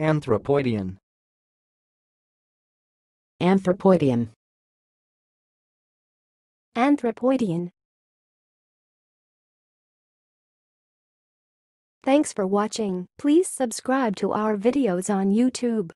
Anthropoidian. Anthropoidian. Anthropoidian. Thanks for watching. Please subscribe to our videos on YouTube.